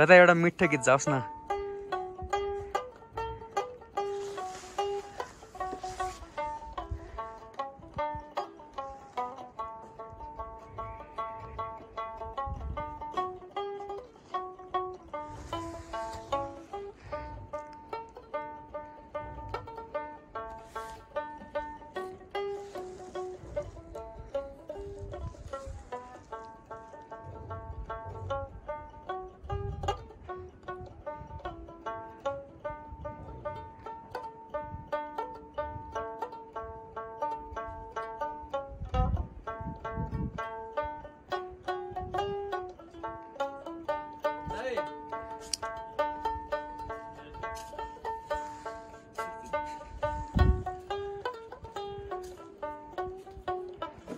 र त एउटा मिठो गीत जाओस् न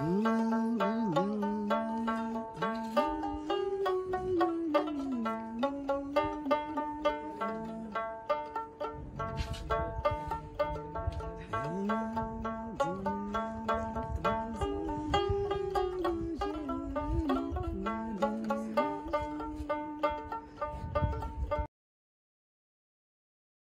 Ooh. Mm-hmm.